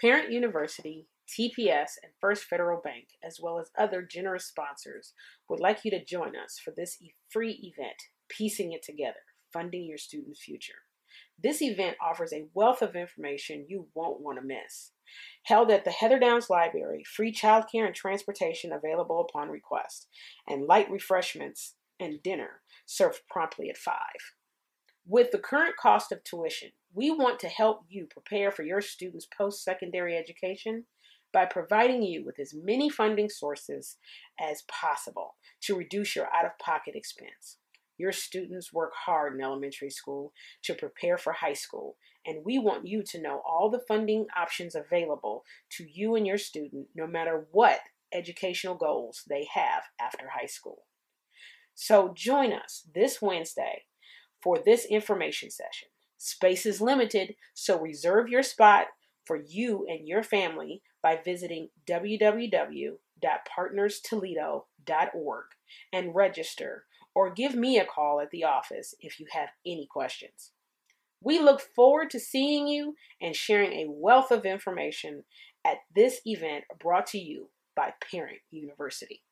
Parent University, TPS, and First Federal Bank, as well as other generous sponsors, would like you to join us for this free event, Piecing It Together Funding Your Student's Future. This event offers a wealth of information you won't want to miss. Held at the Heather Downs Library, free childcare and transportation available upon request, and light refreshments and dinner served promptly at 5. With the current cost of tuition, we want to help you prepare for your students' post secondary education by providing you with as many funding sources as possible to reduce your out of pocket expense. Your students work hard in elementary school to prepare for high school, and we want you to know all the funding options available to you and your student, no matter what educational goals they have after high school. So join us this Wednesday for this information session. Space is limited, so reserve your spot for you and your family by visiting www.partnerstoledo.org and register or give me a call at the office if you have any questions. We look forward to seeing you and sharing a wealth of information at this event brought to you by Parent University.